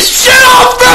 this shit off me!